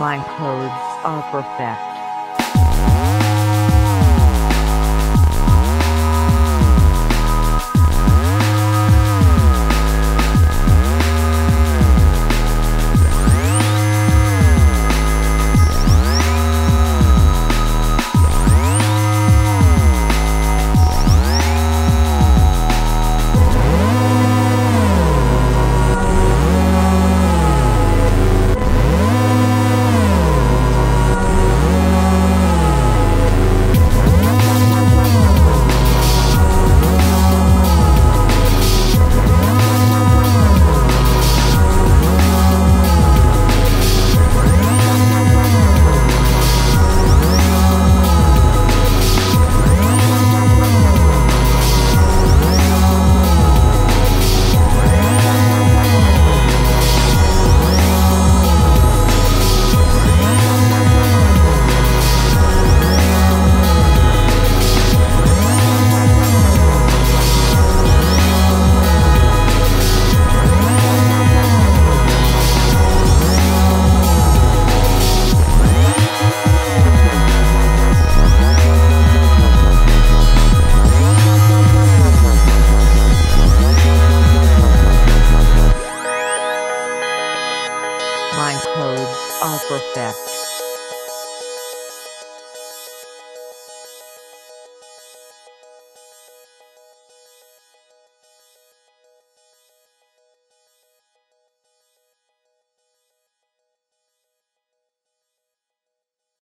My clothes are perfect. My codes are perfect.